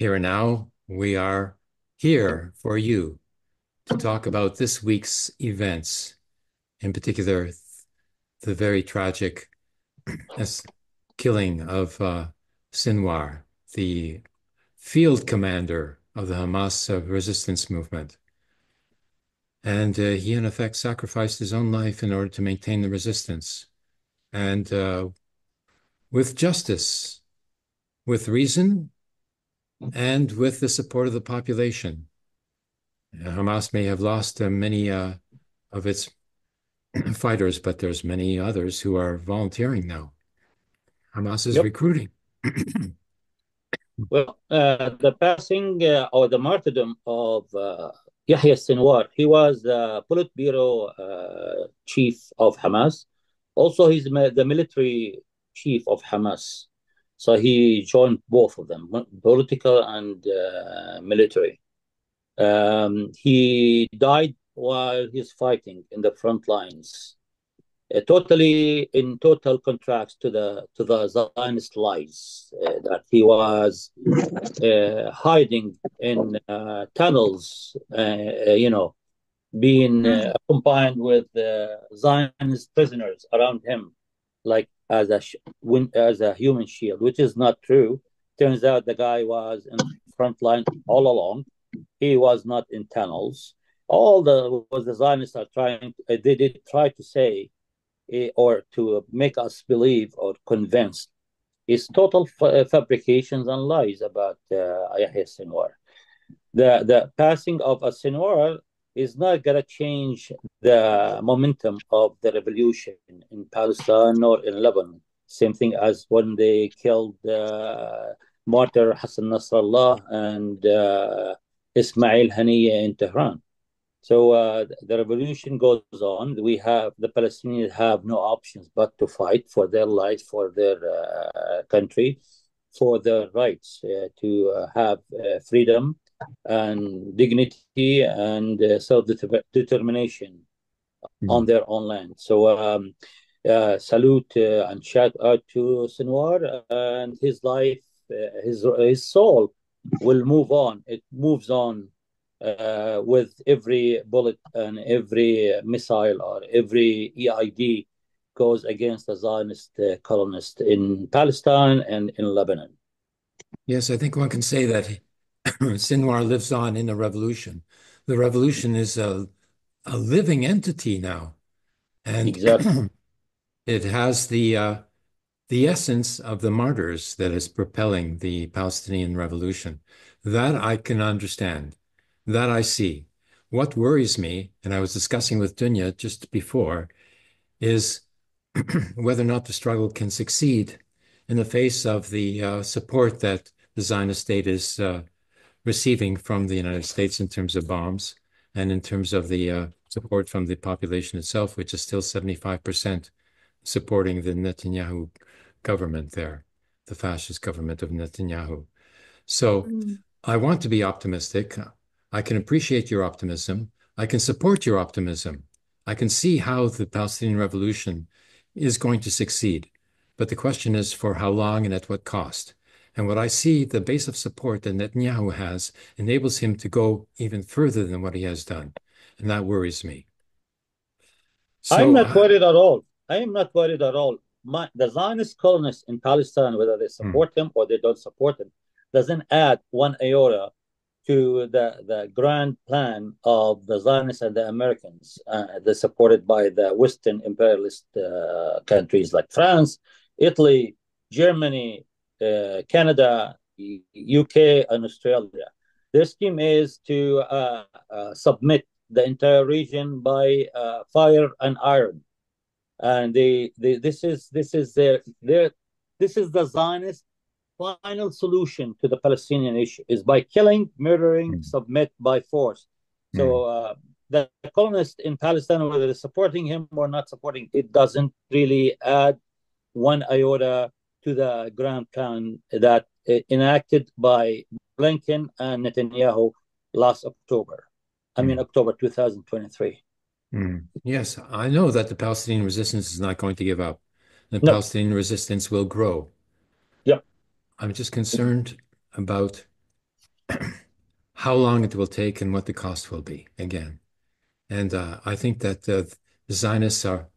here and now, we are here for you to talk about this week's events, in particular, the very tragic killing of uh, Sinwar, the field commander of the Hamas resistance movement. And uh, he, in effect, sacrificed his own life in order to maintain the resistance. And uh, with justice, with reason, and with the support of the population. Hamas may have lost uh, many uh, of its fighters, but there's many others who are volunteering now. Hamas is yep. recruiting. well, uh, the passing uh, or the martyrdom of uh, Yahya Sinwar, he was the Politburo uh, chief of Hamas. Also, he's the military chief of Hamas. So he joined both of them, political and uh, military. Um, he died while he's fighting in the front lines, uh, totally in total contrast to the to the Zionist lies uh, that he was uh, hiding in uh, tunnels, uh, you know, being combined with the Zionist prisoners around him, like as a as a human shield, which is not true. Turns out the guy was in front line all along. He was not in tunnels. All the was the Zionists are trying. Uh, they did try to say, uh, or to make us believe or convince, is total uh, fabrications and lies about uh, Yahya Sinwar. The the passing of a Sinwar is not going to change the momentum of the revolution in Palestine or in Lebanon. Same thing as when they killed uh, martyr Hassan Nasrallah and uh, Ismail Haniyeh in Tehran. So uh, the revolution goes on. We have the Palestinians have no options but to fight for their life, for their uh, country, for their rights uh, to uh, have uh, freedom and dignity and uh, self determination mm. on their own land. So, um, uh, salute uh, and shout out to Sinwar and his life, uh, his his soul will move on. It moves on uh, with every bullet and every missile or every EID goes against the Zionist uh, colonist in Palestine and in Lebanon. Yes, I think one can say that Sinwar lives on in the revolution. The revolution is a, a living entity now. And exactly. it has the uh, the essence of the martyrs that is propelling the Palestinian revolution. That I can understand. That I see. What worries me, and I was discussing with Dounia just before, is whether or not the struggle can succeed in the face of the uh, support that the Zionist state is uh, receiving from the United States in terms of bombs and in terms of the uh, support from the population itself, which is still 75% supporting the Netanyahu government there, the fascist government of Netanyahu. So mm. I want to be optimistic. I can appreciate your optimism. I can support your optimism. I can see how the Palestinian revolution is going to succeed. But the question is for how long and at what cost? And what I see, the base of support that Netanyahu has enables him to go even further than what he has done. And that worries me. So, I'm not worried at all. I am not worried at all. My, the Zionist colonists in Palestine, whether they hmm. support him or they don't support him, doesn't add one iota to the, the grand plan of the Zionists and the Americans. Uh, they're supported by the Western imperialist uh, countries like France, Italy, Germany, uh, Canada, UK, and Australia. Their scheme is to uh, uh, submit the entire region by uh, fire and iron, and they, they, this is this is their their this is the Zionist final solution to the Palestinian issue is by killing, murdering, mm. submit by force. So mm. uh, the colonists in Palestine, whether they're supporting him or not supporting, it doesn't really add one iota to the grand plan that uh, enacted by Blinken and Netanyahu last October. I mean, mm. October 2023. Mm. Yes, I know that the Palestinian resistance is not going to give up. The no. Palestinian resistance will grow. Yep. I'm just concerned about how long it will take and what the cost will be again. And uh, I think that uh, the Zionists are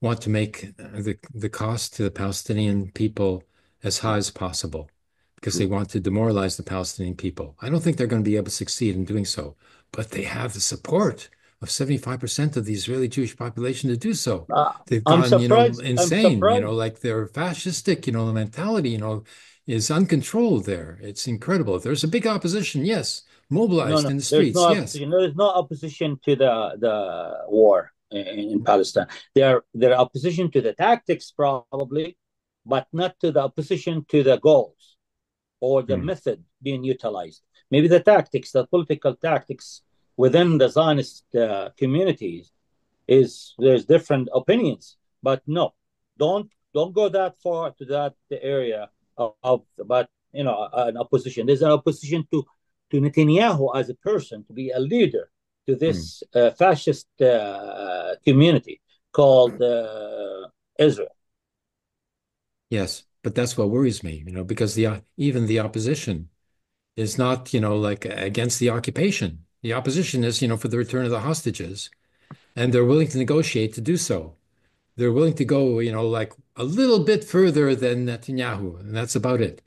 want to make the the cost to the Palestinian people as high as possible because they want to demoralize the Palestinian people. I don't think they're going to be able to succeed in doing so, but they have the support of 75% of the Israeli Jewish population to do so. Uh, They've gone, you know, insane, you know, like they're fascistic, you know, the mentality, you know, is uncontrolled there. It's incredible. There's a big opposition, yes, mobilized no, no, in the streets, no yes. There's no opposition to the, the war in, in Palestine. They're, they're opposition to the tactics probably, but not to the opposition to the goals or the mm. method being utilized. Maybe the tactics, the political tactics within the Zionist uh, communities is there's different opinions, but no, don't don't go that far to that area of, of but you know an opposition. There's an opposition to to Netanyahu as a person to be a leader to this mm. uh, fascist uh, community called uh, Israel. Yes, but that's what worries me, you know, because the even the opposition is not, you know, like against the occupation. The opposition is, you know, for the return of the hostages, and they're willing to negotiate to do so. They're willing to go, you know, like a little bit further than Netanyahu, and that's about it.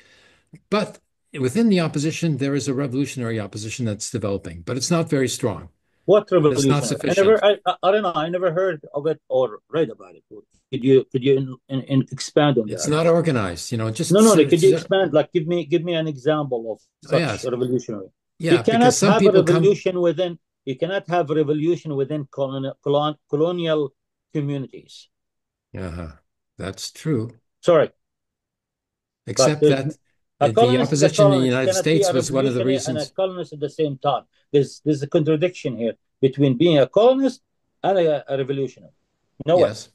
But within the opposition, there is a revolutionary opposition that's developing, but it's not very strong. What revolution? It's not sufficient. I, never, I, I, don't know. I never heard of it or read about it. Could you could you in, in, in expand on that? It's not organized. You know, just no, no. Could you expand? Like, give me give me an example of such yes. revolutionary. Yeah, you cannot have a revolution come... within. You cannot have a revolution within colonial colonial communities. Yeah, that's true. Sorry. Except uh, that the opposition in the United States was one of the reasons. A colonist at the same time. There's there's a contradiction here between being a colonist and a, a revolutionary. No yes, way.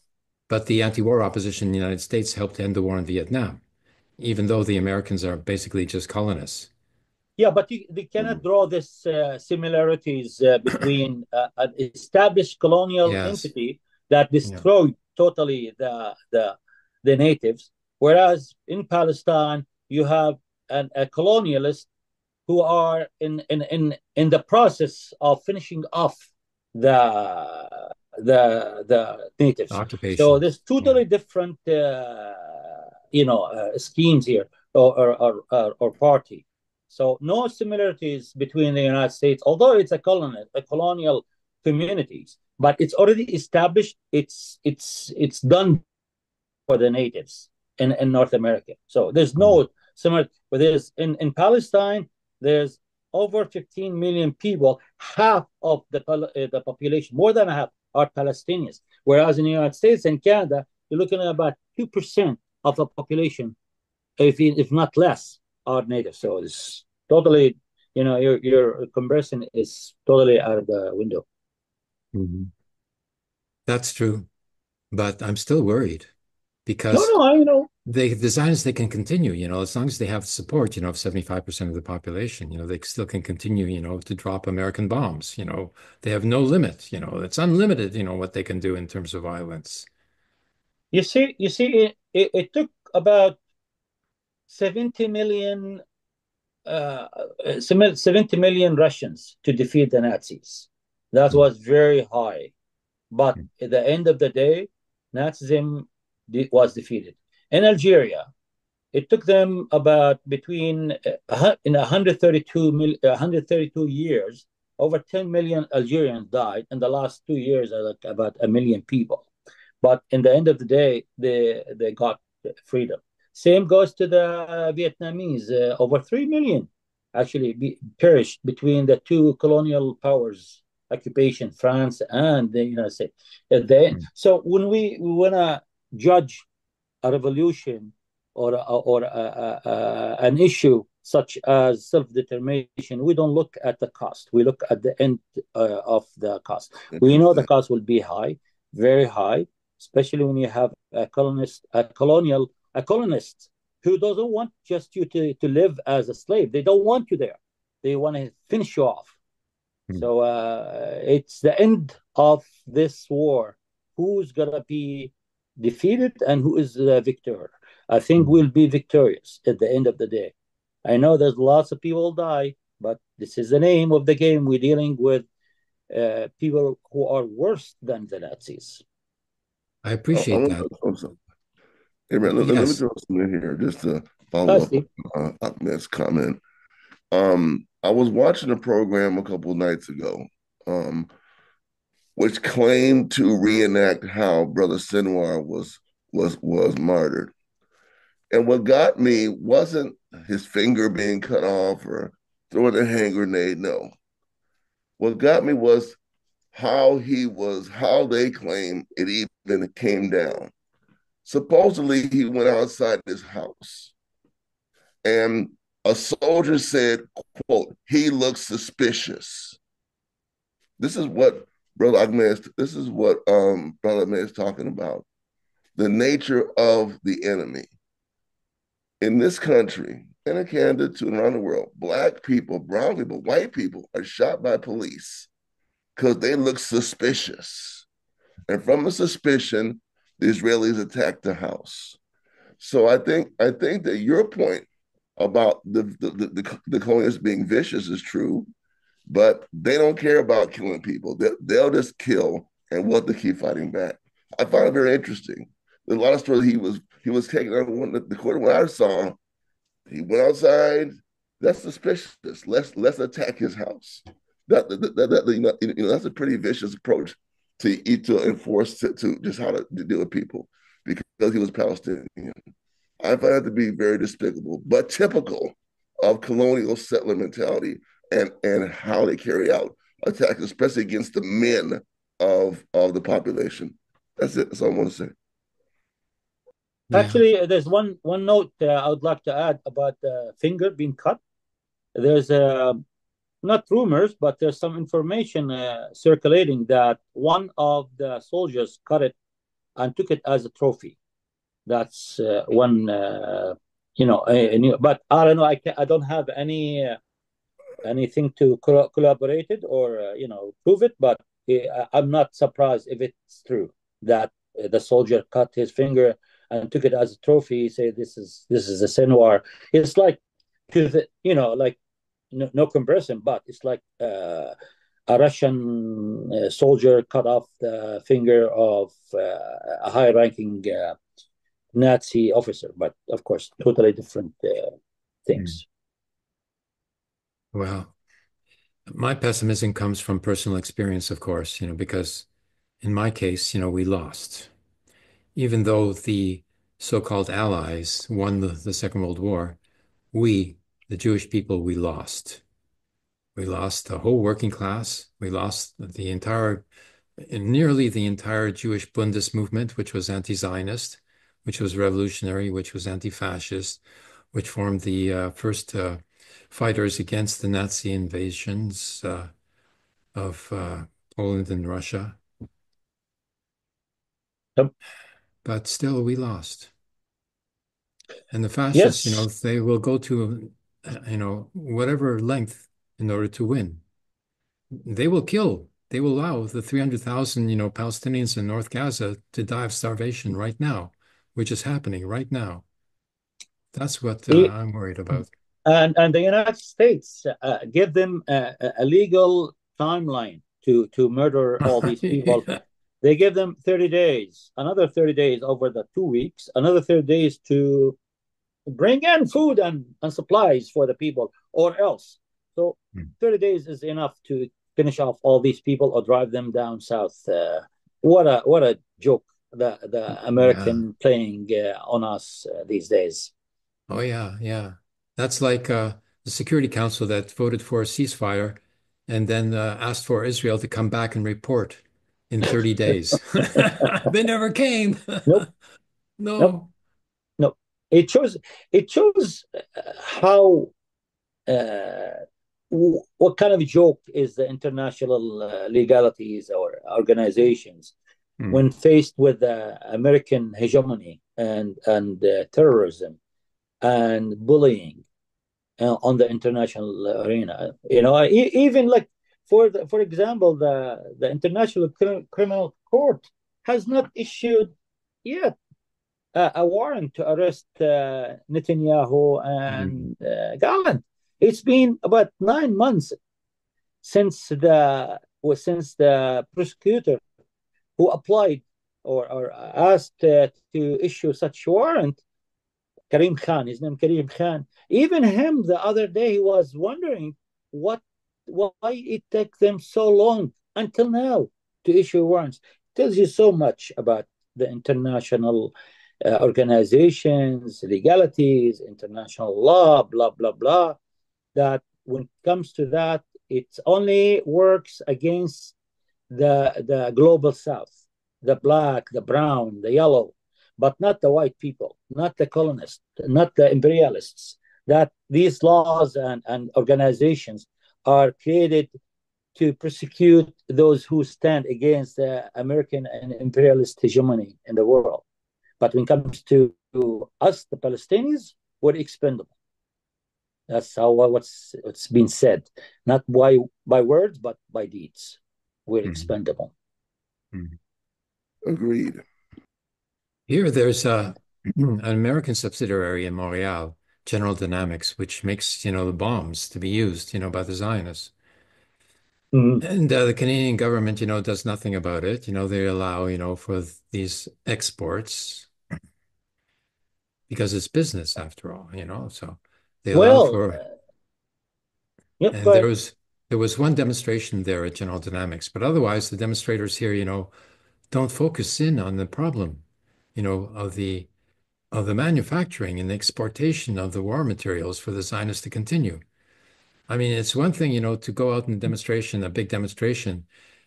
but the anti-war opposition in the United States helped end the war in Vietnam, even though the Americans are basically just colonists. Yeah, but you, they cannot draw these uh, similarities uh, between uh, an established colonial yes. entity that destroyed yeah. totally the, the the natives, whereas in Palestine you have an, a colonialist who are in, in, in, in the process of finishing off the the the natives. Occupation. So there's totally yeah. different uh, you know uh, schemes here or or, or or, party. So no similarities between the United States, although it's a colonial a colonial communities, but it's already established. It's it's it's done for the natives in, in North America. So there's no mm similar, but there's in, in Palestine, there's over 15 million people, half of the, uh, the population, more than half, are Palestinians. Whereas in the United States and Canada, you're looking at about 2% of the population, if, if not less, are native. So it's totally, you know, your, your comparison is totally out of the window. Mm-hmm. That's true. But I'm still worried because no, no, I know the Zionists they can continue, you know, as long as they have support, you know, of 75% of the population, you know, they still can continue, you know, to drop American bombs. You know, they have no limit, you know, it's unlimited, you know, what they can do in terms of violence. You see, you see, it, it, it took about 70 million uh, 70 million Russians to defeat the Nazis. That was very high. But hmm. at the end of the day, Nazism was defeated. In Algeria, it took them about between uh, in 132 mil, 132 years, over 10 million Algerians died. In the last two years, like about a million people. But in the end of the day, they they got freedom. Same goes to the uh, Vietnamese. Uh, over three million actually be, perished between the two colonial powers occupation, France and the United States. At the end. Mm. So when we, we want to judge a revolution or or an issue such as self-determination, we don't look at the cost. We look at the end uh, of the cost. We know the cost will be high, very high, especially when you have a colonist, a colonial, a colonist who doesn't want just you to, to live as a slave. They don't want you there. They want to finish you off. Mm. So uh, it's the end of this war. Who's gonna be defeated and who is the victor. I think we'll be victorious at the end of the day. I know there's lots of people die, but this is the name of the game. We're dealing with uh, people who are worse than the Nazis. I appreciate oh, that. Hey, man, let, yes. let, me throw something in here just to follow up on uh, Ahmad's comment. Um, I was watching a program a couple nights ago, um, which claimed to reenact how Brother Sinwar was was was martyred. And what got me wasn't his finger being cut off or throwing a hand grenade. No. What got me was how he was, how they claim it even came down. Supposedly, he went outside his house and a soldier said, quote, he looks suspicious. This is what Brother Ahmad, this is what um, Brother Ahmad is talking about. The nature of the enemy in this country and in Canada too, and around the world, black people, brown people, white people are shot by police because they look suspicious. And from a suspicion, the Israelis attacked the house. So I think I think that your point about the the, the, the, the colonists being vicious is true, but they don't care about killing people. They, they'll just kill and we'll have to keep fighting back. I find it very interesting. There's a lot of stories he was he was taking out one the quarter when I saw he went outside. That's suspicious. Let's let's attack his house. That, that, that, that you, know, you know that's a pretty vicious approach to to enforce to, to just how to, to deal with people because he was Palestinian. I find that to be very despicable, but typical of colonial settler mentality and and how they carry out attacks, especially against the men of of the population. That's it. That's all I want to say. Actually, yeah. there's one one note uh, I would like to add about the finger being cut. There's uh, not rumors, but there's some information uh, circulating that one of the soldiers cut it and took it as a trophy. That's uh, one, uh, you know. but I don't know. I can, I don't have any uh, anything to co- collaborate it or you know prove it. But I'm not surprised if it's true that the soldier cut his finger and took it as a trophy. Say this is this is a Sinwar. It's like to the you know like no, no comparison, but it's like uh, a Russian uh, soldier cut off the finger of uh, a high-ranking uh, Nazi officer, but of course, totally different uh, things. Hmm. Well, my pessimism comes from personal experience, of course, you know, because in my case, you know, we lost even though the so-called allies won the, the Second World War, we, the Jewish people, we lost. We lost the whole working class. We lost the entire, nearly the entire Jewish Bundist movement, which was anti-Zionist, which was revolutionary, which was anti-fascist, which formed the uh, first uh, fighters against the Nazi invasions uh, of uh, Poland and Russia. Yep but still we lost. And the fascists, yes. you know, they will go to, you know, whatever length in order to win. They will kill. They will allow the 300,000, you know, Palestinians in North Gaza to die of starvation right now, which is happening right now. That's what uh, I'm worried about. And and the United States uh, give them a, a, legal timeline to to murder all these people. They give them 30 days, another 30 days over the two weeks, another 30 days to bring in food and, and supplies for the people, or else. So hmm. 30 days is enough to finish off all these people or drive them down south. Uh, what a what a joke the the American yeah. playing uh, on us uh, these days. Oh yeah, yeah. That's like uh, the Security Council that voted for a ceasefire and then uh, asked for Israel to come back and report in 30 days. they never came. Nope. no. Nope. No. It shows it shows uh, how uh, what kind of joke is the international uh, legalities or organizations mm. when faced with uh, American hegemony and and uh, terrorism and bullying uh, on the international arena. You know, even like for the, for example, the the International Criminal Court has not issued yet a warrant to arrest uh, Netanyahu and mm. uh, Gallant. It's been about nine months since the well, since the prosecutor who applied or, or asked uh, to issue such warrant, Karim Khan, his name Karim Khan, even him the other day he was wondering what why it took them so long until now to issue warrants. It tells you so much about the international uh, organizations, legalities, international law, blah blah blah. That when it comes to that, it only works against the the global south, the black, the brown, the yellow, but not the white people, not the colonists, not the imperialists. That these laws and, and organizations are created to prosecute those who stand against the American and imperialist hegemony in the world. But when it comes to, to us, the Palestinians, we're expendable. That's how what's what's been said, not by by words, but by deeds. We're mm-hmm. expendable. Mm-hmm. Agreed. Here, there's a, an American subsidiary in Montreal, General Dynamics, which makes you know the bombs to be used, you know, by the Zionists. Mm-hmm. And uh, the Canadian government, you know, does nothing about it. You know, they allow, you know, for these exports because it's business after all, you know. So they well, allow for. Uh, yep, and there was there was one demonstration there at General Dynamics, but otherwise the demonstrators here, you know, don't focus in on the problem, you know, of the of the manufacturing and the exportation of the war materials for the Zionists to continue. I mean, it's one thing, you know, to go out in a demonstration, a big demonstration,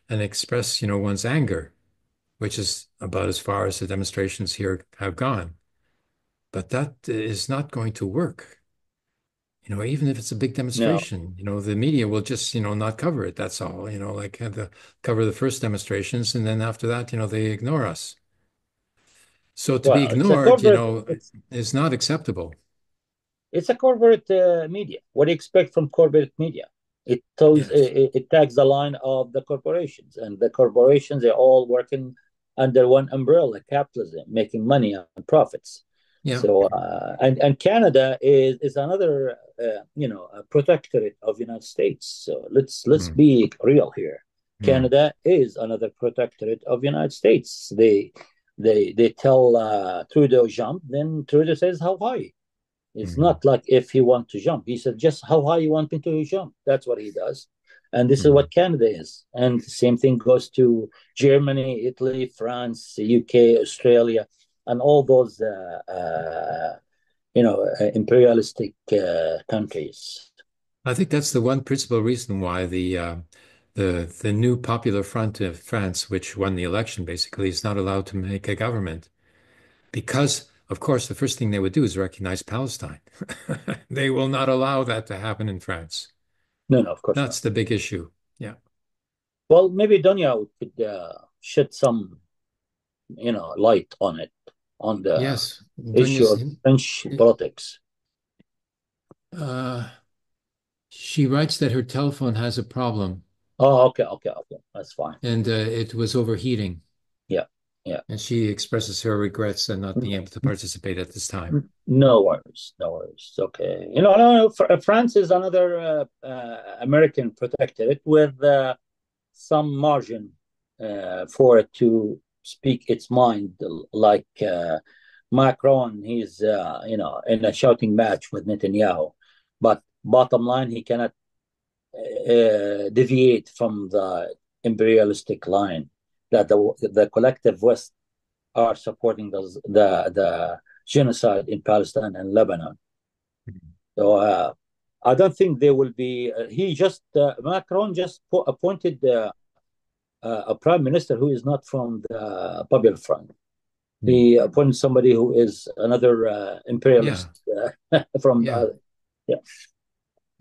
and express, you know, one's anger, which is about as far as the demonstrations here have gone. But that is not going to work you know, even if it's a big demonstration, no. you know, the media will just, you know, not cover it. That's all, you know, like the, cover the first demonstrations. And then after that, you know, they ignore us. So to well, be ignored, you know, is not acceptable. It's a corporate uh, media. What do you expect from corporate media? It tells, yes. it, it tags the line of the corporations, and the corporations are all working under one umbrella, capitalism, making money on profits. Yeah. So uh, and and Canada is is another uh, you know a protectorate of the United States. So let's let's mm. be real here. Mm. Canada is another protectorate of the United States. They they they tell uh, Trudeau jump, then Trudeau says how high. It's mm. not like if he want to jump. He said just how high you want me to jump. That's what he does. And this is mm-hmm. what Canada is. And the same thing goes to Germany, Italy, France, UK, Australia and all those uh, uh, you know uh, imperialistic countries. I think that's the one principal reason why the the the new Popular Front of France, which won the election, basically is not allowed to make a government because, of course, the first thing they would do is recognize Palestine. they will not allow that to happen in France. No, no, of course. That's not. the big issue. Yeah. Well, maybe Dounia could uh, shed some, you know, light on it on the yes, issue of French politics. Uh, she writes that her telephone has a problem. Oh, okay, okay, okay. That's fine. And uh, it was overheating. Yeah, yeah. And she expresses her regrets at not being able to participate at this time. No worries, no worries. Okay. You know, no, no, uh, France is another uh, uh, American protectorate with uh, some margin uh, for it to speak its mind like uh, Macron. He's uh, you know in a shouting match with Netanyahu, but bottom line he cannot uh, deviate from the imperialistic line that the the collective West are supporting the the, the genocide in Palestine and Lebanon. Mm-hmm. So uh, I don't think there will be. Uh, he just uh, Macron just appointed uh, uh, a prime minister who is not from the Popular Front. He hmm. appointed somebody who is another uh, imperialist yeah. uh, from yeah. Uh, yeah.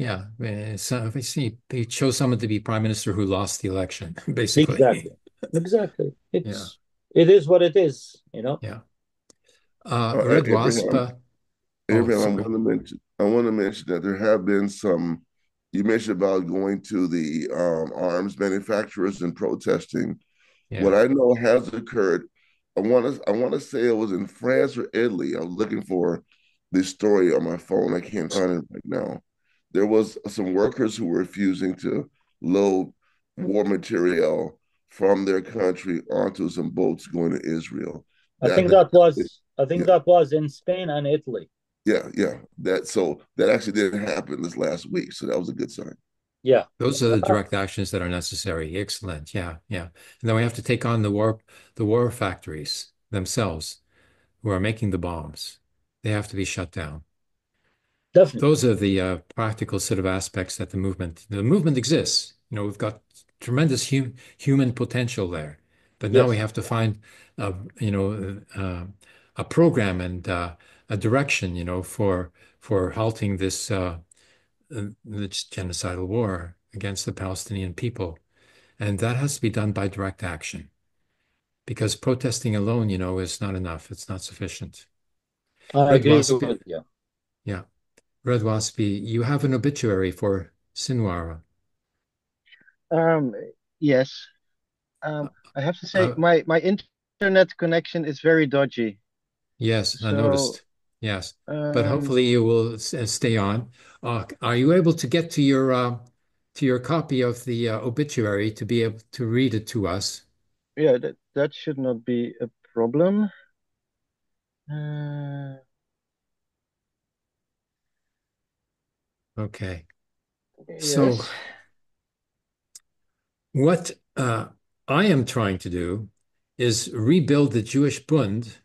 Yeah, so I see, they chose someone to be prime minister who lost the election, basically. Exactly, exactly. It's yeah. it is what it is, you know. Yeah. Uh, uh RedWasp. Uh, Abraham, oh, I want to mention. I want to mention that there have been some you mentioned about going to the um, arms manufacturers and protesting. Yeah. What I know has occurred, I want to I want to say it was in France or Italy. I was looking for this story on my phone. I can't find it right now. There was some workers who were refusing to load war material from their country onto some boats going to Israel. I think that was I think yeah. that was in Spain and Italy. Yeah, yeah. That so that actually didn't happen this last week, so that was a good sign. Yeah. Those are the direct actions that are necessary. Excellent. Yeah, yeah. And then we have to take on the war the war factories themselves who are making the bombs. They have to be shut down. Definitely. Those are the uh, practical sort of aspects that the movement the movement exists. You know, we've got tremendous hum, human potential there, but now yes. we have to find, uh, you know, uh, a program and uh, a direction, you know, for for halting this uh, this genocidal war against the Palestinian people, and that has to be done by direct action, because protesting alone, you know, is not enough. It's not sufficient. I agree with yeah. Yeah. Red Waspy, you have an obituary for Sinwara. Um, yes. Um, I have to say uh, my my internet connection is very dodgy. Yes, so, I noticed. Yes, um, but hopefully you will stay on. Uh, are you able to get to your uh, to your copy of the uh, obituary to be able to read it to us? Yeah, that that should not be a problem. Uh, okay. Yes. So what uh, I am trying to do is rebuild the Jewish Bund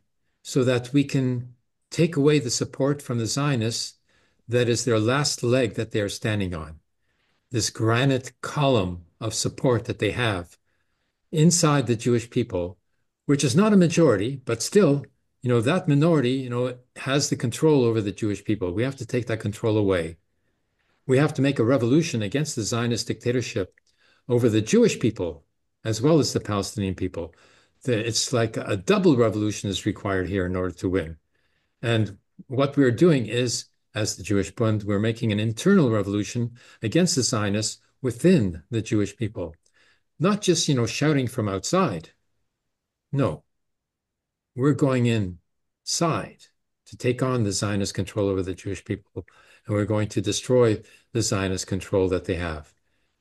so that we can take away the support from the Zionists that is their last leg that they are standing on. This granite column of support that they have inside the Jewish people, which is not a majority, but still, you know, that minority, you know, has the control over the Jewish people. We have to take that control away. We have to make a revolution against the Zionist dictatorship over the Jewish people as well as the Palestinian people. It's like a double revolution is required here in order to win. And what we're doing is, as the Jewish Bund, we're making an internal revolution against the Zionists within the Jewish people. Not just, you know, shouting from outside. No. We're going inside to take on the Zionist control over the Jewish people, and we're going to destroy the Zionist control that they have.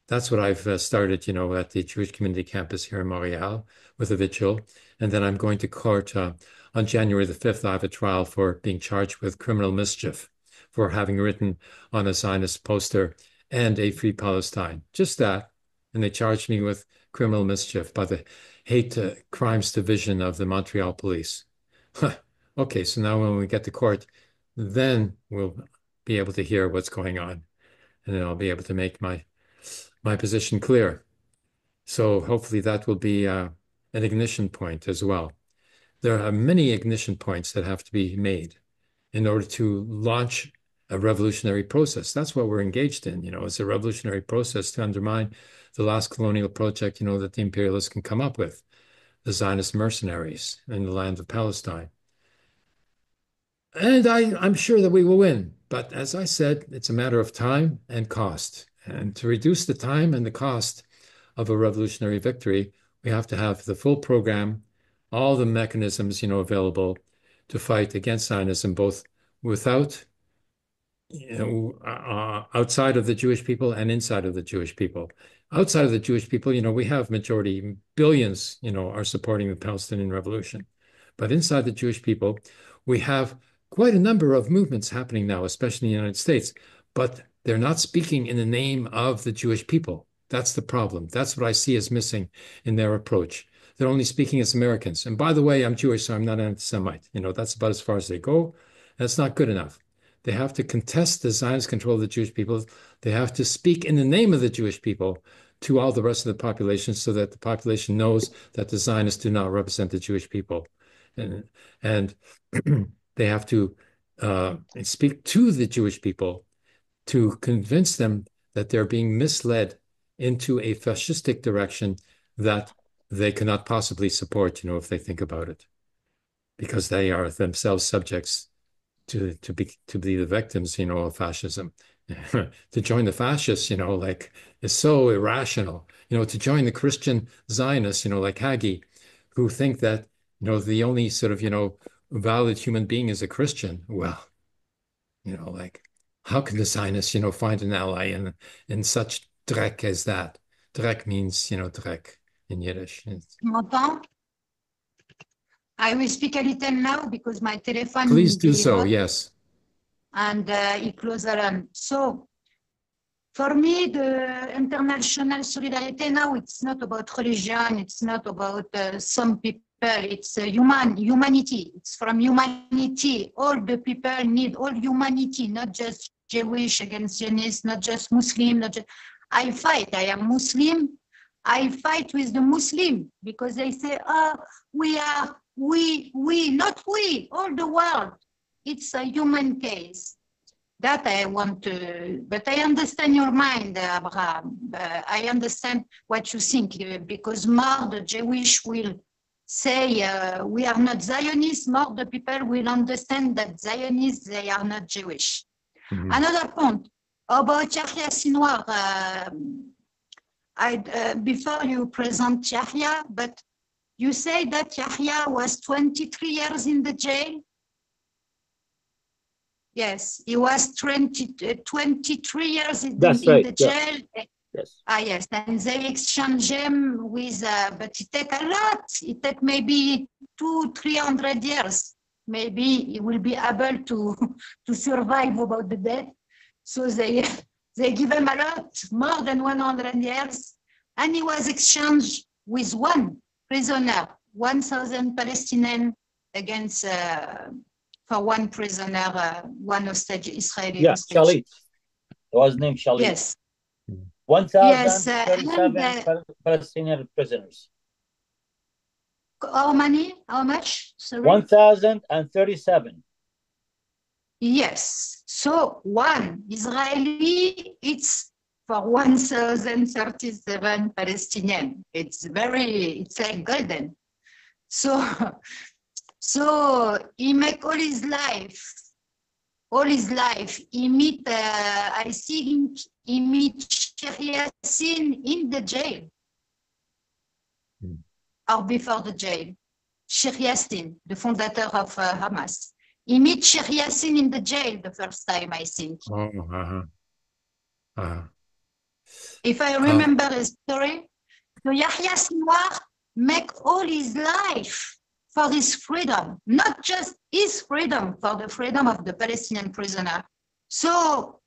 That's what I've uh, started, you know, at the Jewish Community Campus here in Montreal with a vigil. And then I'm going to court uh, on January the 5th. I have a trial for being charged with criminal mischief for having written on a Zionist poster and a free Palestine. Just that. And they charged me with criminal mischief by the hate uh, crimes division of the Montreal police. okay, so now when we get to court, then we'll be able to hear what's going on. And then I'll be able to make my my position clear. So hopefully that will be uh, an ignition point as well. There are many ignition points that have to be made in order to launch a revolutionary process. That's what we're engaged in. You know, it's a revolutionary process to undermine the last colonial project, you know, that the imperialists can come up with, the Zionist mercenaries in the land of Palestine. And I, I'm sure that we will win. But as I said, it's a matter of time and cost. And to reduce the time and the cost of a revolutionary victory, we have to have the full program, all the mechanisms, you know, available to fight against Zionism, both without, you know, uh, outside of the Jewish people and inside of the Jewish people. Outside of the Jewish people, you know, we have majority billions, you know, are supporting the Palestinian Revolution, but inside the Jewish people, we have quite a number of movements happening now, especially in the United States. But they're not speaking in the name of the Jewish people. That's the problem. That's what I see as missing in their approach. They're only speaking as Americans. And by the way, I'm Jewish, so I'm not anti-Semite. You know, that's about as far as they go. That's not good enough. They have to contest the Zionist control of the Jewish people. They have to speak in the name of the Jewish people to all the rest of the population so that the population knows that the Zionists do not represent the Jewish people. And, and they have to uh, speak to the Jewish people to convince them that they're being misled into a fascistic direction that they cannot possibly support, you know, if they think about it, because they are themselves subjects to to be to be the victims, you know, of fascism. to join the fascists, you know, like is so irrational. You know, to join the Christian Zionists, you know, like Hagee, who think that you know the only sort of you know valid human being is a Christian. Well, you know, like how can the Zionists, you know, find an ally in in such drek as that? Drek means, you know, drek in Yiddish. I will speak a little now because my telephone. Please do so. Yes. And uh, it closes around. So, for me, the international solidarity now it's not about religion. It's not about uh, some people. It's uh, human humanity. It's from humanity. All the people need all humanity, not just Jewish against Zionists, not just Muslim. Not just. I fight. I am Muslim. I fight with the Muslim because they say, oh, we are we, we, not we, all the world. It's a human case. That I want to, but I understand your mind, Abraham. Uh, I understand what you think uh, because more the Jewish will say uh, we are not Zionists, more the people will understand that Zionists, they are not Jewish. Mm-hmm. Another point about Yahya Sinwar, uh, I, uh, before you present Yahya, but you say that Yahya was 23 years in the jail? Yes, he was 20, uh, 23 years in, That's in right. the jail. Yes. Ah, yes, and they exchange him with, uh, but it take a lot. It take maybe two, 300 years. Maybe he will be able to, to survive about the death. So they, they give him a lot, more than 100 years. And he was exchanged with one prisoner, 1,000 Palestinian against, uh, for one prisoner, uh, one hostage, Israeli yeah, hostage. Shalit. was named Shalit. Yes. 1,037 yes, uh, Palestinian prisoners. How many? How much? Sorry. 1,037. Yes. So one Israeli, it's for 1,037 Palestinian. It's very, it's like golden. So, so he make all his life, all his life. He meet, uh, I think he Sheikh Yassin in the jail hmm. or before the jail. Sheikh Yassin, the founder of uh, Hamas. He meet Sheikh Yassin in the jail the first time, I think. Oh, uh-huh. Uh-huh. If I remember uh, story, so Yahya Sinwar make all his life for his freedom, not just his freedom, for the freedom of the Palestinian prisoner. So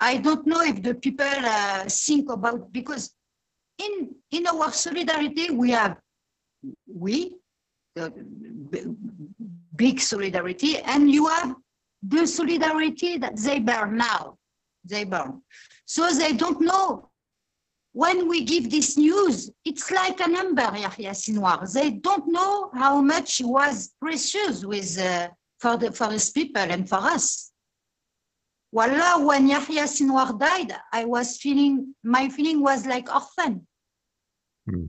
I don't know if the people uh, think about because in in our solidarity we have we the big solidarity and you have the solidarity that they burn now they burn so they don't know when we give this news, it's like a number, Yahya. They don't know how much it was precious with uh, for the for people and for us. Wallah, when Yahya Sinwar died, I was feeling my feeling was like orphan. Hmm.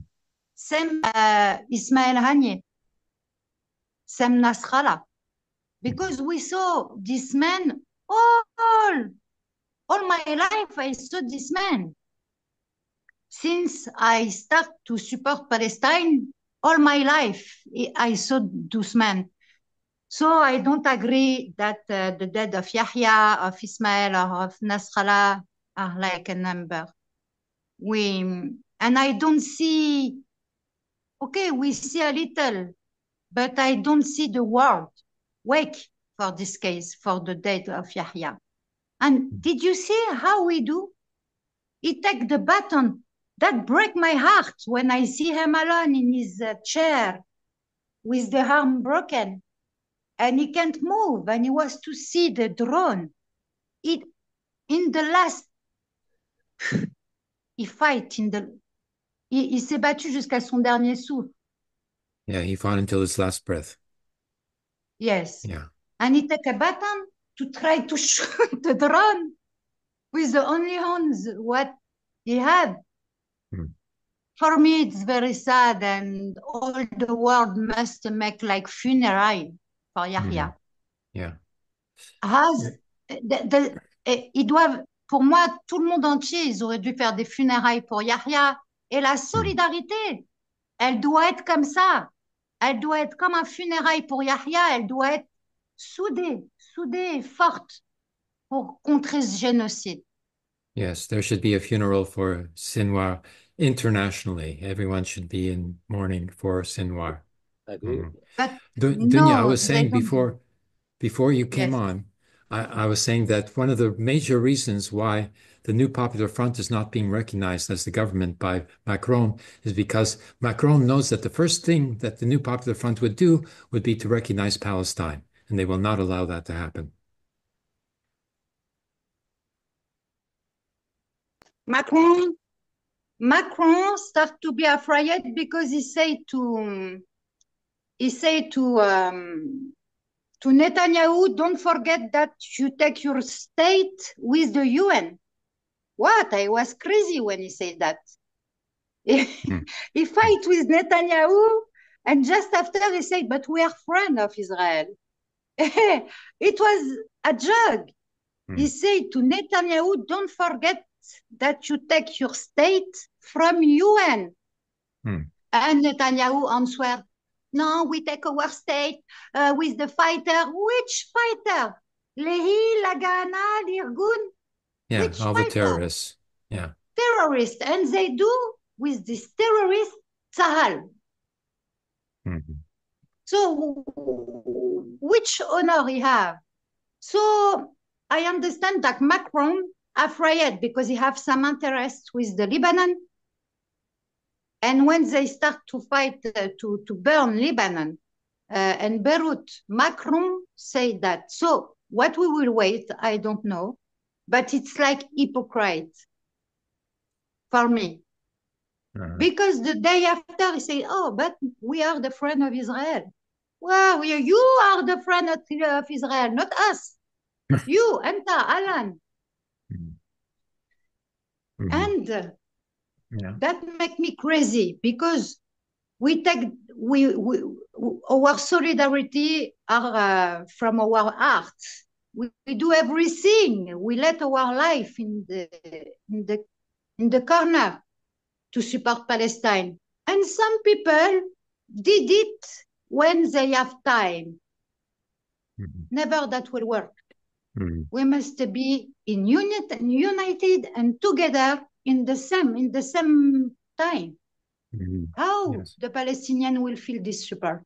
Same uh, Ismail Haniyeh, same Nasrallah, because we saw this man all all my life. I saw this man since I start to support Palestine all my life, I saw those men. So I don't agree that uh, the death of Yahya, of Ismail, or of Nasrallah are like a number. We and I don't see. Okay, we see a little, but I don't see the world wake for this case for the death of Yahya. And did you see how we do? He take the baton that break my heart when I see him alone in his uh, chair with the arm broken and he can't move and he was to see the drone. It in the last he fight in the il, il s'est battu jusqu'à son dernier souffle. Yeah, he fought until his last breath. Yes. Yeah. And he took a baton to try to shoot the drone with the only hands what he had. Hmm. For me, it's very sad, and all the world must make like funeral for Yahya. Mm. Yeah. Eh, ils doivent, pour moi, tout le monde entier, ils auraient dû faire des funérailles pour Yahya. Et la hmm. solidarité, elle doit être comme ça. Elle doit être comme un funérail pour Yahya. Elle doit être soudée, soudée et forte pour contrer ce génocide. Yes, there should be a funeral for Sinwar internationally. Everyone should be in mourning for Sinwar. Agree. Mm. But Dounia, no, I was saying before, before you came yes. on, I, I was saying that one of the major reasons why the new Popular Front is not being recognized as the government by Macron is because Macron knows that the first thing that the new Popular Front would do would be to recognize Palestine, and they will not allow that to happen. Macron Macron start to be afraid because he said to he said to um, to Netanyahu, don't forget that you take your state with the UN. What? I was crazy when he said that. Hmm. he fight with Netanyahu, and just after he said, but we are friend of Israel. it was a joke. Mm. He said to Netanyahu, don't forget that you take your state from UN. Hmm. And Netanyahu answered, no, we take our state uh, with the fighter. Which fighter? Lehi, Haganah, Irgun? Yeah, Which all fighter? the terrorists. Yeah. Terrorists. And they do with this terrorist Tsahal. Mm-hmm. So, which honor he have? So, I understand that Macron afraid because he have some interest with the Lebanon. And when they start to fight uh, to, to burn Lebanon uh, and Beirut, Macron said that. So what we will wait, I don't know, but it's like hypocrite for me. Uh-huh. Because the day after he say, oh, but we are the friend of Israel. Well, you are the friend of, of Israel, not us. you, Anta, Alan. Mm-hmm. And yeah. that make me crazy because we take we, we our solidarity are uh, from our heart. We, we, do everything. We let our life in the in the in the corner to support Palestine. And some people did it when they have time. Mm-hmm. Never that will work. Mm. We must be in unit and united and together in the same in the same time. Mm-hmm. How yes. the Palestinian will feel this support?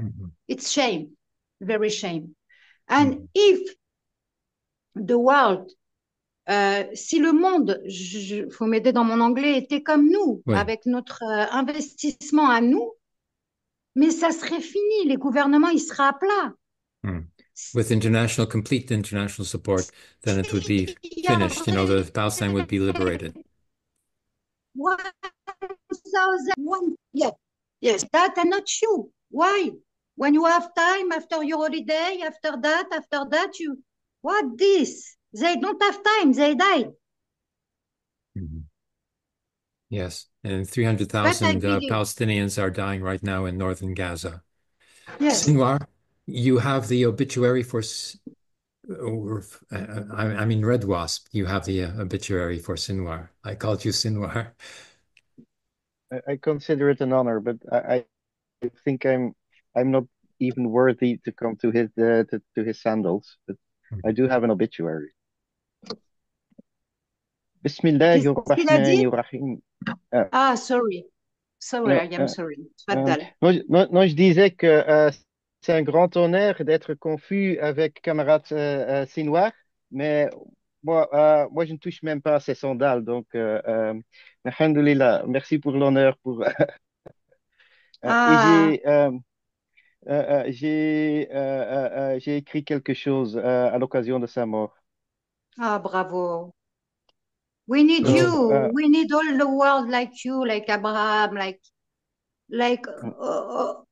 Mm-hmm. It's shame, very shame. And mm-hmm. if the world, euh, si le monde, il faut m'aider dans mon anglais, était comme nous, ouais. avec notre euh, investissement à nous, mais ça serait fini. Les gouvernements, ils seraient à plat. With international, complete international support, then it would be finished. You know, the Palestine would be liberated. One thousand yes, yes, that and not you. Why? When you have time after your holiday, after that, after that, you what this? They don't have time. They died. Mm-hmm. Yes, and 300,000 uh, Palestinians are dying right now in northern Gaza. Yes. Sinwar, you have the obituary for, or uh, I, I mean, RedWasp. You have the uh, obituary for Sinwar. I called you Sinwar. I, I consider it an honor, but I, I think I'm I'm not even worthy to come to his uh, to, to his sandals. But hmm. I do have an obituary. Bismillahirrahmanirrahim. Ah, sorry. Sorry, I am sorry. Non, non, je disais que uh, c'est un grand honneur d'être confus avec camarade euh, euh mais moi, euh, moi, je ne touche même pas à ces sandales. Donc, euh, euh merci pour l'honneur. Pour... ah. J'ai écrit quelque chose à l'occasion de sa mort. Ah, bravo. We need so, you. We need all the world like you, like Abraham, like, like. Uh,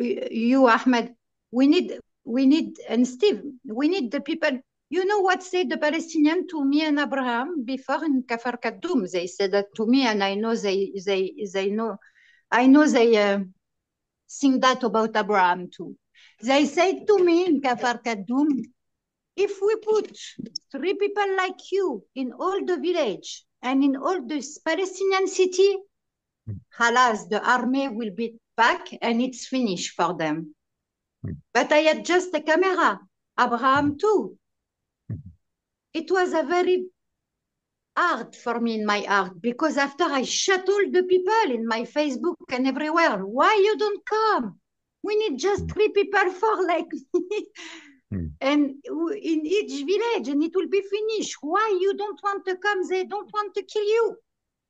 you, Ahmad, we need, we need, and Steve, we need the people. You know what said the Palestinian to me and Abraham before in Kafar Kadum? They said that to me, and I know they, they, they know, I know they uh, sing that about Abraham too. They said to me in Kafar Kadum, if we put three people like you in all the village and in all this Palestinian city, halas, the army will be back and it's finished for them. Mm. But I had just a camera, Abraham too. Mm. it was a very hard for me in my heart because after I shut all the people in my Facebook and everywhere, why you don't come? We need just three people for like me. Mm. And in each village, and it will be finished. Why you don't want to come? They don't want to kill you.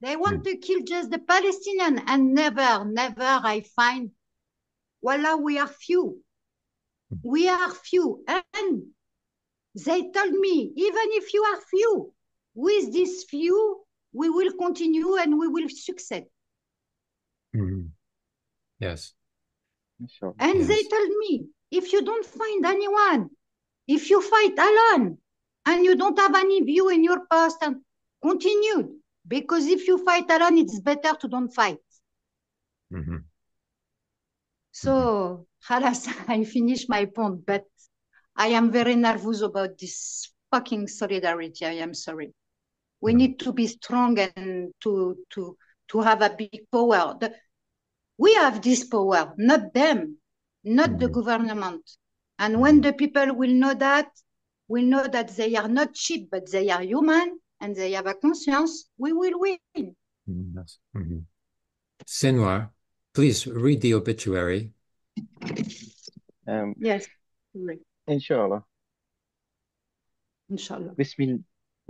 They want mm. to kill just the Palestinian. And never, never I find, voila, we are few. Hmm. We are few. And they told me, even if you are few, with this few, we will continue and we will succeed. Mm-hmm. Yes. Sure. And yes. they told me, if you don't find anyone, if you fight alone and you don't have any view in your past, and continue. Because if you fight alone, it's better to don't fight. Mm-hmm. So, mm-hmm. I finish my point, but I am very nervous about this fucking solidarity. I am sorry. We need to be strong and to to to have a big power. The, we have this power, not them, not the mm-hmm. government. And when the people will know that, will know that they are not cheap, but they are human and they have a conscience, we will win. Yes. Mm-hmm. Sinwar, please read the obituary. Um, yes. Inshallah. Inshallah. Bismillah.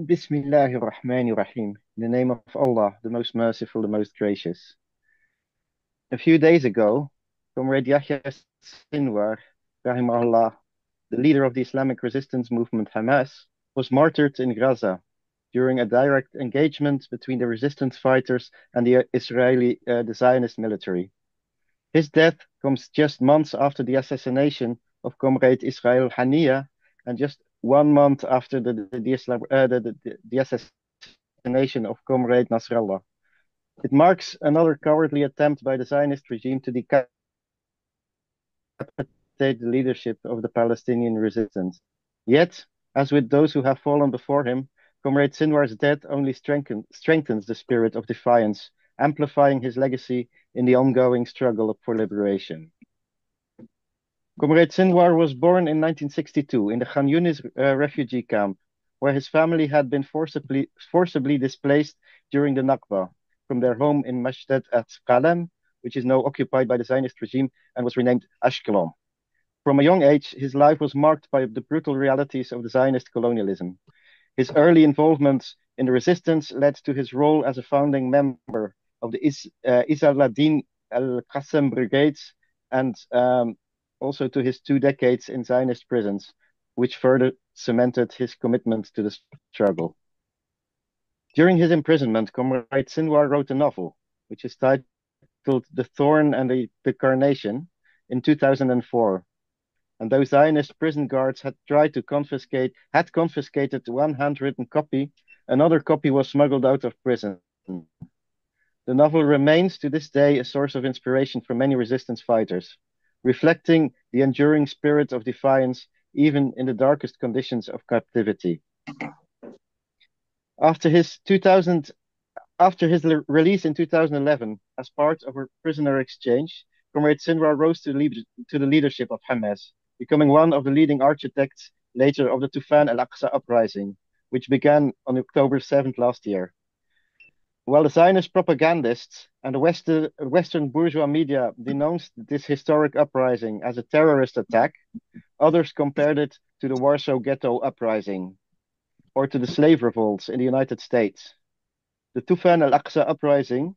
Bismillahir Rahmanir Rahim. In the name of Allah, the most merciful, the most gracious. A few days ago, Comrade Yahya Sinwar, rahimahullah, the leader of the Islamic resistance movement Hamas, was martyred in Gaza during a direct engagement between the resistance fighters and the Israeli uh, the Zionist military. His death comes just months after the assassination of Comrade Ismail Haniya and just one month after the, the, the, Islam, uh, the, the assassination of Comrade Nasrallah. It marks another cowardly attempt by the Zionist regime to decapitate the leadership of the Palestinian resistance. Yet, as with those who have fallen before him, Comrade Sinwar's death only strengthen, strengthens the spirit of defiance, amplifying his legacy in the ongoing struggle for liberation. Comrade Sinwar was born in 1962 in the Khan Yunis uh, refugee camp, where his family had been forcibly, forcibly displaced during the Nakba from their home in Masjid at Qalem, which is now occupied by the Zionist regime and was renamed Ashkelon. From a young age, his life was marked by the brutal realities of the Zionist colonialism. His early involvement in the resistance led to his role as a founding member of the Is, uh, al Qassam brigades and um, also to his two decades in Zionist prisons, which further cemented his commitment to the struggle. During his imprisonment, Comrade Sinwar wrote a novel, which is titled The Thorn and the Carnation, in 2004. And those Zionist prison guards had tried to confiscate, had confiscated one handwritten copy. Another copy was smuggled out of prison. The novel remains to this day a source of inspiration for many resistance fighters reflecting the enduring spirit of defiance even in the darkest conditions of captivity. After his 2000 after his release in 2011 as part of a prisoner exchange, Comrade Sinwar rose to, to the leadership of Hamas, becoming one of the leading architects later of the Tufan al-Aqsa uprising, which began on October 7th last year. While the Zionist propagandists and the Western, Western bourgeois media denounced this historic uprising as a terrorist attack, others compared it to the Warsaw Ghetto uprising or to the slave revolts in the United States. The Tufan al-Aqsa uprising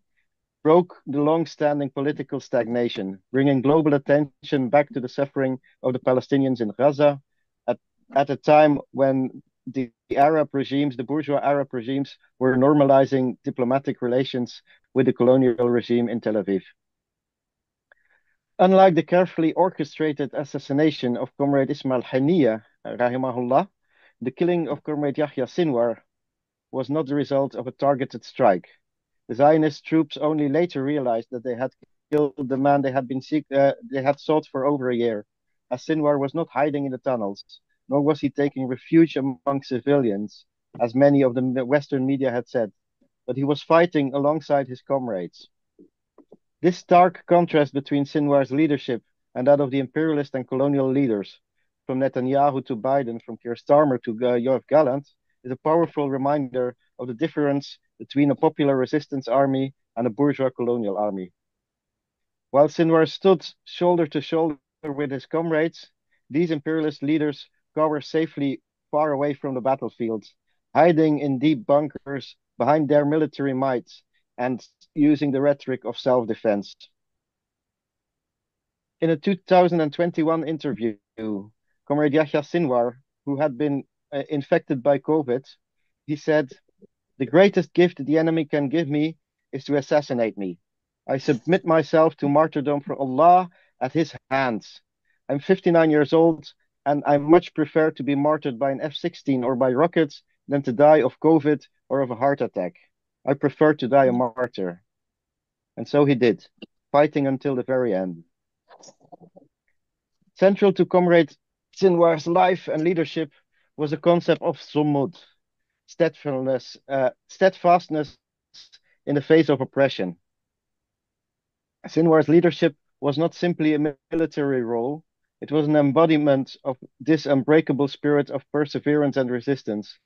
broke the long-standing political stagnation, bringing global attention back to the suffering of the Palestinians in Gaza at, at a time when the Arab regimes, the bourgeois Arab regimes, were normalizing diplomatic relations with the colonial regime in Tel Aviv. Unlike the carefully orchestrated assassination of Comrade Ismail Haniya, rahimahullah, the killing of Comrade Yahya Sinwar was not the result of a targeted strike. Zionist troops only later realized that they had killed the man they had been seek, uh, they had sought for over a year, as Sinwar was not hiding in the tunnels, nor was he taking refuge among civilians, as many of the Western media had said, but he was fighting alongside his comrades. This stark contrast between Sinwar's leadership and that of the imperialist and colonial leaders, from Netanyahu to Biden, from Keir Starmer to uh, Yoav Gallant, is a powerful reminder of the difference between a popular resistance army and a bourgeois colonial army. While Sinwar stood shoulder to shoulder with his comrades, these imperialist leaders cower safely far away from the battlefield, hiding in deep bunkers behind their military might and using the rhetoric of self-defense. In a 2021 interview, Comrade Yahya Sinwar, who had been uh, infected by COVID, he said, The greatest gift the enemy can give me is to assassinate me. I submit myself to martyrdom for Allah at his hands. I'm 59 years old, and I much prefer to be martyred by an F 16 or by rockets than to die of COVID or of a heart attack. I prefer to die a martyr. And so he did, fighting until the very end. Central to Comrade Sinwar's life and leadership was the concept of sumud, steadfastness, uh, steadfastness in the face of oppression. Sinwar's leadership was not simply a military role, it was an embodiment of this unbreakable spirit of perseverance and resistance.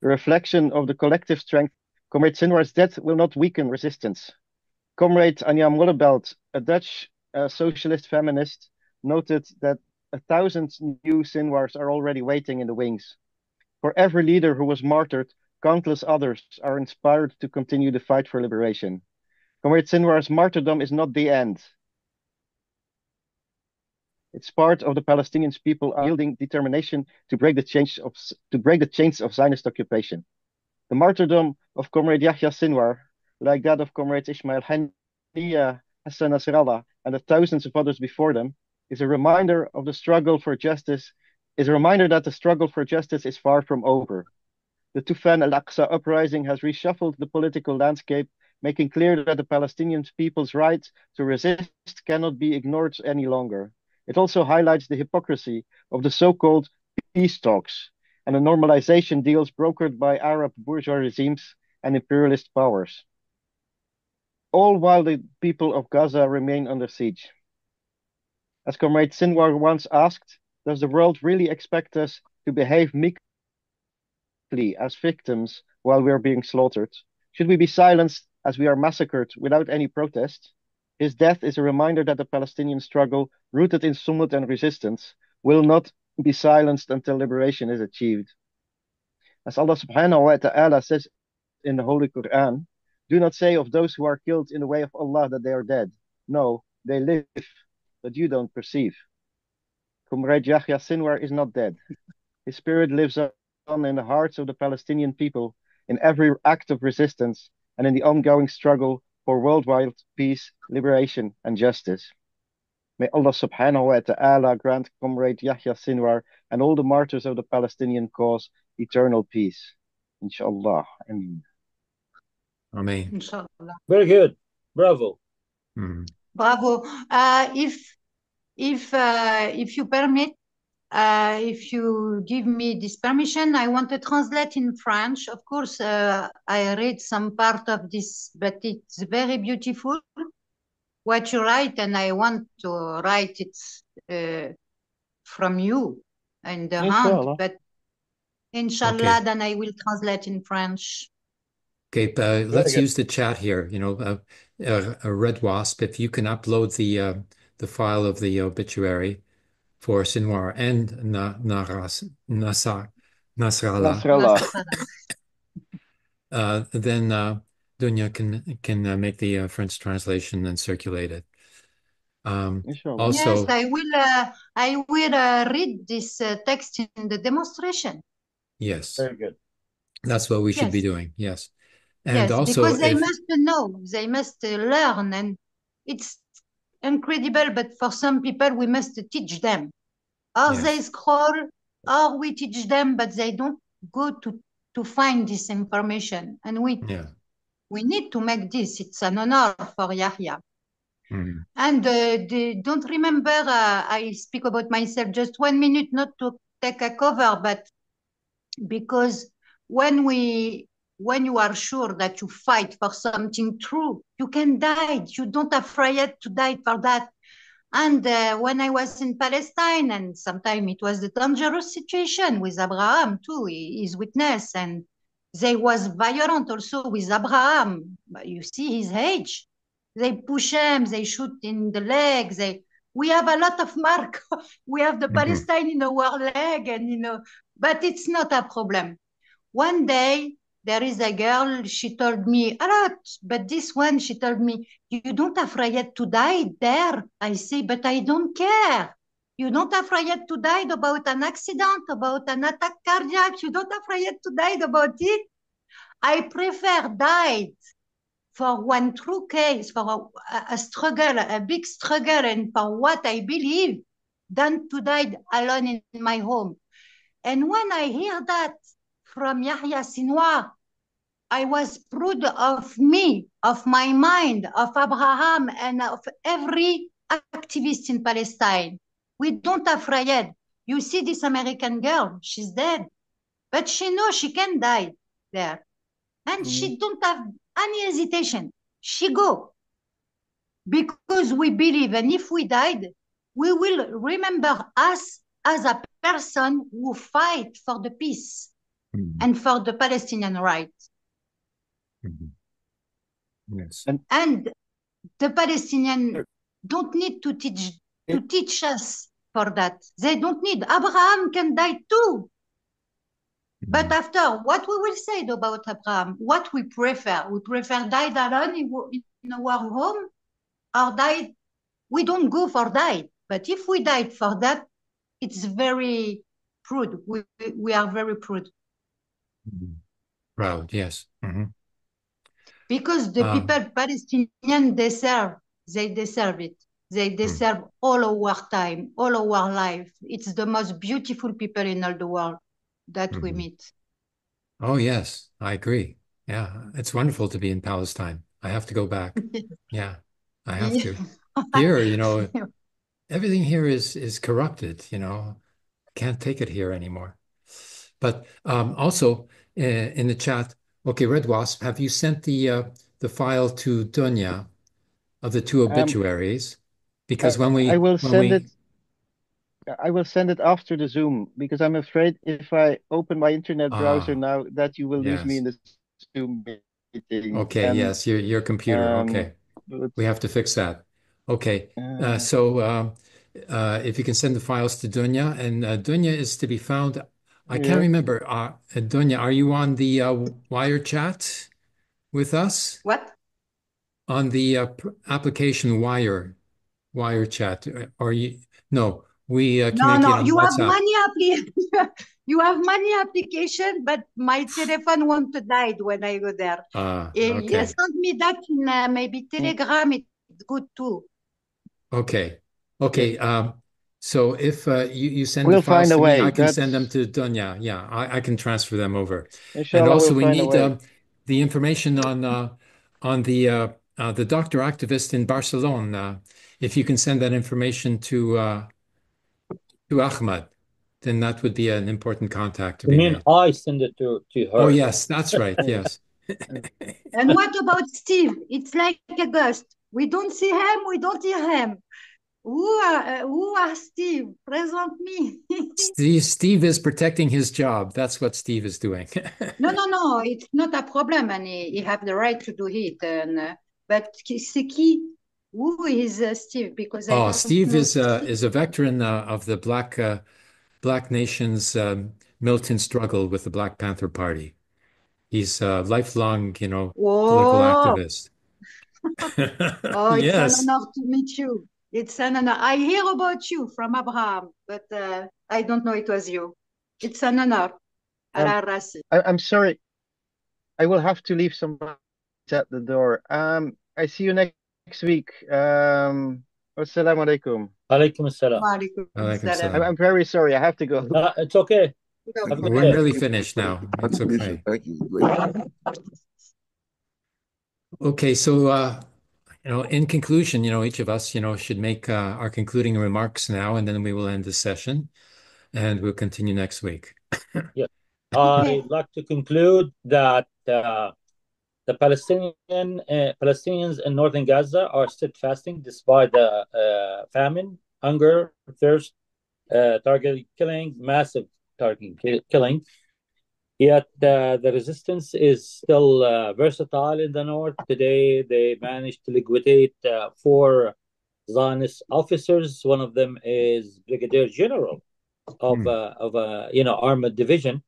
The reflection of the collective strength, Comrade Sinwar's death will not weaken resistance. Comrade Anja Mollebelt, a Dutch uh, socialist feminist, noted that a thousand new Sinwars are already waiting in the wings. For every leader who was martyred, countless others are inspired to continue the fight for liberation. Comrade Sinwar's martyrdom is not the end. It's part of the Palestinian people yielding determination to break the chains of to break the chains of Zionist occupation. The martyrdom of Comrade Yahya Sinwar, like that of Comrades Ismail Haniya, Hassan Nasrallah, and the thousands of others before them, is a reminder of the struggle for justice, is a reminder that the struggle for justice is far from over. The Tufan al-Aqsa uprising has reshuffled the political landscape, making clear that the Palestinian people's right to resist cannot be ignored any longer. It also highlights the hypocrisy of the so-called peace talks and the normalization deals brokered by Arab bourgeois regimes and imperialist powers. All while the people of Gaza remain under siege. As Comrade Sinwar once asked, does the world really expect us to behave meekly as victims while we are being slaughtered? Should we be silenced as we are massacred without any protest? His death is a reminder that the Palestinian struggle, rooted in sumud and resistance, will not be silenced until liberation is achieved. As Allah subhanahu wa ta'ala says in the Holy Quran, do not say of those who are killed in the way of Allah that they are dead. No, they live, but you don't perceive. Comrade Yahya Sinwar is not dead. His spirit lives on in the hearts of the Palestinian people in every act of resistance and in the ongoing struggle for worldwide peace, liberation, and justice. May Allah subhanahu wa ta'ala grant Comrade Yahya Sinwar and all the martyrs of the Palestinian cause eternal peace. Inshallah. Amen. Amen. Inshallah. Very good. Bravo. Mm. Bravo. Uh, if if uh, if you permit, uh, if you give me this permission, I want to translate in French. Of course, uh, I read some part of this, but it's very beautiful what you write, and I want to write it uh, from you in the inshallah. hand. But inshallah, okay. then I will translate in French. Okay, uh, let's use the chat here. You know, uh, a RedWasp. If you can upload the uh, the file of the obituary for Sinwar and Na, Naras, Nasar, Nasrallah. Nasrallah. uh, then uh, Dounia can can uh, make the uh, French translation and circulate it. Um, also, yes, I will. Uh, I will uh, read this uh, text in the demonstration. Yes, very good. That's what we should yes. be doing. Yes, and yes, also because they if... must know, they must uh, learn, and it's incredible, but for some people, we must teach them. Or yes. they scroll, or we teach them, but they don't go to, to find this information. And we yeah. we need to make this. It's an honor for Yahya. Mm. And uh, the, don't remember, uh, I speak about myself just one minute, not to take a cover, but because when we when you are sure that you fight for something true, you can die. You don't afraid to die for that. And uh, when I was in Palestine, and sometimes it was a dangerous situation with Abraham too, his witness, and they was violent also with Abraham. You see his age. They push him, they shoot in the leg. They we have a lot of mark. we have the mm -hmm. Palestine in our leg, and you know, but it's not a problem. One day there is a girl, she told me a lot, but this one, she told me, you don't afraid to die there. I say, but I don't care. You don't afraid to die about an accident, about an attack cardiac. You don't afraid to die about it. I prefer died for one true case, for a, a struggle, a big struggle, and for what I believe, than to die alone in my home. And when I hear that from Yahya Sinwar, I was proud of me, of my mind, of Abraham, and of every activist in Palestine. We don't afraid. You see this American girl, she's dead, but she knows she can die there. And mm. she don't have any hesitation. She go. Because we believe, and if we died, we will remember us as a person who fight for the peace mm. and for the Palestinian rights. Mm-hmm. Yes. And, and the Palestinian don't need to teach to teach us for that. They don't need. Abraham can die too. Mm-hmm. But after, what we will say about Abraham, what we prefer, we prefer die alone in, in our home or die, we don't go for die. But if we died for that, it's very prude. We, we are very proud. Proud, yes. Mm-hmm because the um, people Palestinian deserve they deserve it. They hmm. deserve mm. all our time, all our life. It's the most beautiful people in all the world that mm-hmm. we meet. Oh yes, I agree. Yeah, it's wonderful to be in Palestine. I have to go back. yeah, I have to. Here, you know, everything here is is corrupted. You know, can't take it here anymore. But um, also in the chat, Okay, RedWasp, have you sent the uh, the file to Dounia of the two um, obituaries? Because when we I will send it I will send it after the Zoom because I'm afraid if I open my internet browser ah, now that you will lose me in the Zoom meeting. Okay, yes, your your computer. Um, okay, we have to fix that. Okay, uh, uh, so uh, if you can send the files to Dounia, and uh, Dounia is to be found I can't remember. Uh, Dounia, are you on the uh, wire chat with us? What? On the uh, application wire, wire chat. Are you? No, we uh, no, no. You WhatsApp. have many application. you have many application, but my telephone won't die when I go there. Ah, okay. You send me that in uh, maybe Telegram. It's good too. Okay. Okay. Um, so if uh, you, you send we'll the files to me, I can That's... send them to Dunya. Yeah, I, I can transfer them over. Inshallah, and also we'll we need uh, the information on uh, on the uh, uh, the doctor activist in Barcelona. if you can send that information to uh, to Ahmad, then that would be an important contact. To you mean I send it to, to her? Oh yes, that's right. Yes. and what about Steve? It's like a ghost. We don't see him. We don't hear him. Who are, uh, who are Steve? Present me. Steve, Steve is protecting his job. That's what Steve is doing. no, no, no. It's not a problem, and he, he have the right to do it. And uh, but c'est qui? Who is uh, Steve? Because oh, Steve is uh, is a veteran uh, of the Black uh, Black Nations um, militant struggle with the Black Panther Party. He's a lifelong, you know, Whoa. political activist. oh, it's yes. an honor to meet you. It's an honor. I hear about you from Abraham, but uh, I don't know it was you. It's an honor. Um, I, am sorry. I will have to leave some at the door. Um, I see you next, next week. Um, Assalamu alaikum. Alaikum assalam. I'm, I'm very sorry. I have to go. Uh, it's okay. We're nearly finished now. That's okay. Thank you. Okay, so uh, you know, in conclusion, you know, each of us, you know, should make uh, our concluding remarks now, and then we will end the session, and we'll continue next week. yeah, I'd like to conclude that uh, the Palestinian uh, Palestinians in northern Gaza are still fasting despite the uh, famine, hunger, thirst, uh, target killing, massive target killing. Yet uh, the resistance is still uh, versatile in the north. Today, they managed to liquidate uh, four Zionist officers. One of them is Brigadier General of mm. of a you know armored division,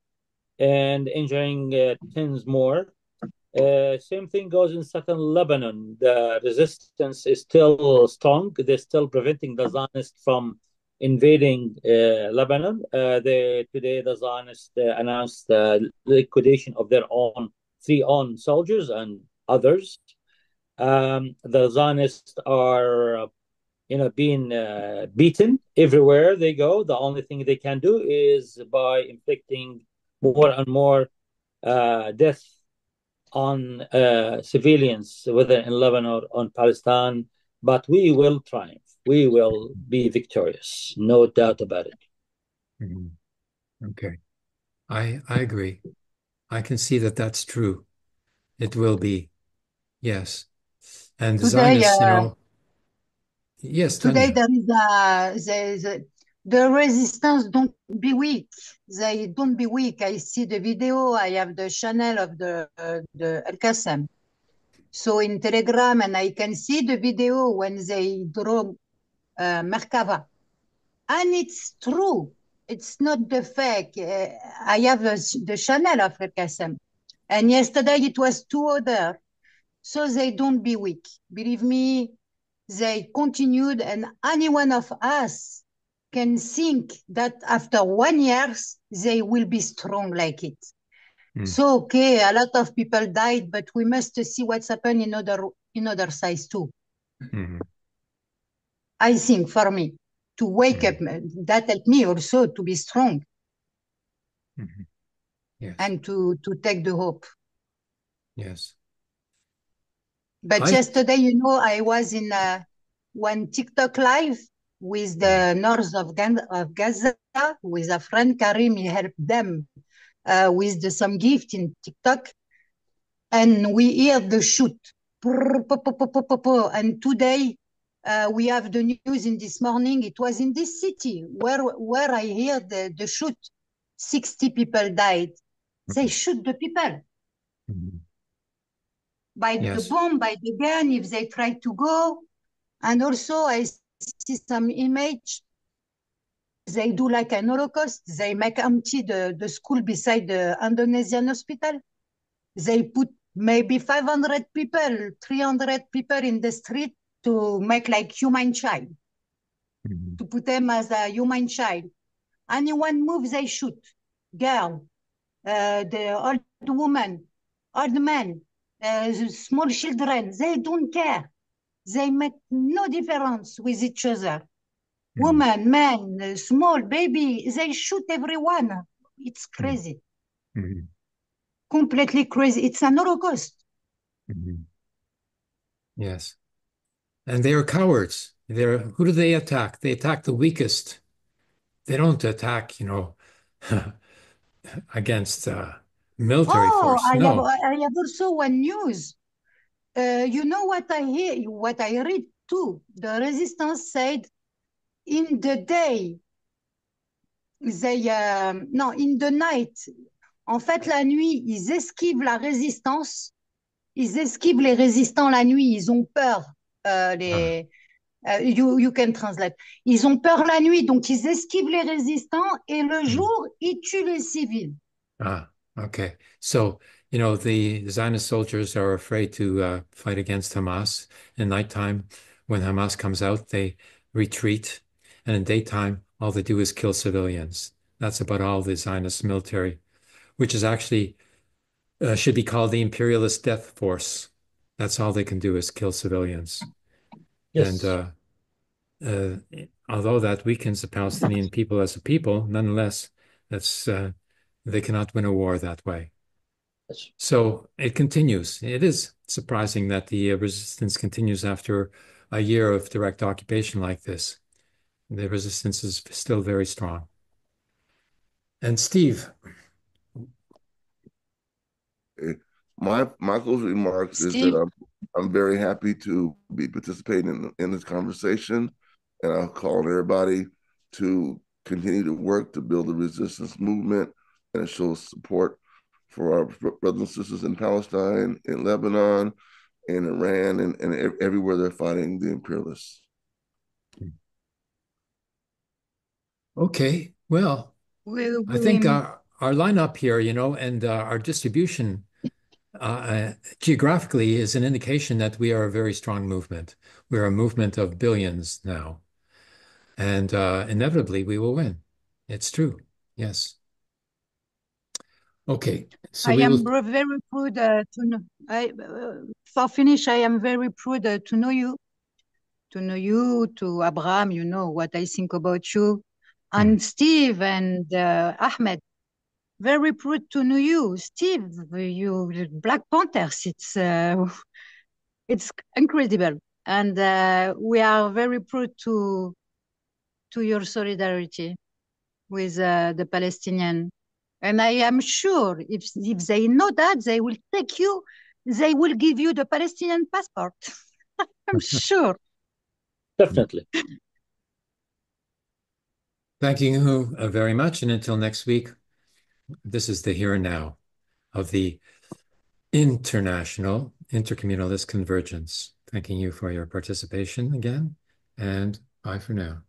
and injuring tens more. Uh, same thing goes in southern Lebanon. The resistance is still strong. They're still preventing the Zionists from invading uh, Lebanon. Uh, they, today, the Zionists uh, announced the liquidation of their own three own soldiers and others. Um, the Zionists are, you know, being uh, beaten everywhere they go. The only thing they can do is by inflicting more and more uh, death on uh, civilians, whether in Lebanon or on Palestine, but we will triumph. We will be victorious, no doubt about it. Mm-hmm. Okay, I I agree. I can see that that's true. It will be, yes. And today, Zionists, uh, you know, yes. Today there is a there is a, the resistance don't be weak. They don't be weak. I see the video. I have the channel of the uh, the Al Qassam. So in Telegram, and I can see the video when they draw uh, Merkava, and it's true. It's not the fake. Uh, I have the channel of Al Qassam, and yesterday it was two other. So they don't be weak. Believe me, they continued, and any one of us can think that after one year they will be strong like it. Mm. So okay, a lot of people died, but we must see what's happened in other in other sides too. Mm-hmm. I think for me to wake mm-hmm. up that helped me also to be strong mm-hmm. yes. and to to take the hope. Yes. But I... yesterday, you know, I was in uh, one TikTok live with the north of, of Gaza with a friend Karim. He helped them uh, with the, some gift in TikTok, and we hear the shoot. And today uh, we have the news in this morning. It was in this city where where I hear the, the shoot. 60 people died. They shoot the people. Mm-hmm. By yes. the bomb, by the gun, if they try to go. And also I see some image. They do like an Holocaust. They make empty the, the school beside the Indonesian hospital. They put maybe 500 people, 300 people in the street to make like human child, mm-hmm. to put them as a human child. Anyone moves, they shoot. Girl, uh, the old woman, old man, uh, small children, they don't care. They make no difference with each other. Mm. Woman, man, small baby, they shoot everyone. It's hmm. crazy. Mm-hmm. Completely crazy. It's an Holocaust. Mm-hmm. Yes. And they are cowards. They're who do they attack? They attack the weakest. They don't attack, you know, against uh, military oh, force. I, no. have, I have also one news. Uh, you know what I hear, what I read too. The resistance said, in the day, they, uh, non, in the night. En fait, la nuit, ils esquivent la résistance. Ils esquivent les résistants la nuit. Ils ont peur. Euh, les, ah. uh, you, you can translate. Ils ont peur la nuit, donc ils esquivent les résistants et le hmm. jour, ils tuent les civils. Ah, okay. So you know, the Zionist soldiers are afraid to uh, fight against Hamas. In nighttime, when Hamas comes out, they retreat. And in daytime, all they do is kill civilians. That's about all the Zionist military, which is actually uh, should be called the imperialist death force. That's all they can do is kill civilians. Yes. And uh, uh although that weakens the Palestinian people as a people, nonetheless, that's uh, they cannot win a war that way. So it continues. It is surprising that the uh, resistance continues after a year of direct occupation like this. The resistance is still very strong. And Steve. My Michael's remarks Steve. is that I'm I'm very happy to be participating in, in this conversation, and I'll call on everybody to continue to work to build the resistance movement and show support for our brothers and sisters in Palestine, in Lebanon, in Iran, and, and everywhere they're fighting the imperialists. Okay, well, I think our, our lineup here, you know, and uh, our distribution uh, uh, geographically is an indication that we are a very strong movement. We're a movement of billions now. And uh, inevitably, we will win. It's true. Yes. Okay. So I am will... very proud uh, to know. I, uh, for finish, I am very proud uh, to know you, to know you, to Abraham. You know what I think about you, and mm. Steve and Ahmad very proud to know you, Steve. You Black Panthers. It's uh, it's incredible, and uh, we are very proud to to your solidarity with uh, the Palestinian. And I am sure if if they know that, they will take you. They will give you the Palestinian passport. I'm sure. Definitely. Thank you uh, very much, and until next week. This is the here and now of the international intercommunalist convergence. Thanking you for your participation again, and bye for now.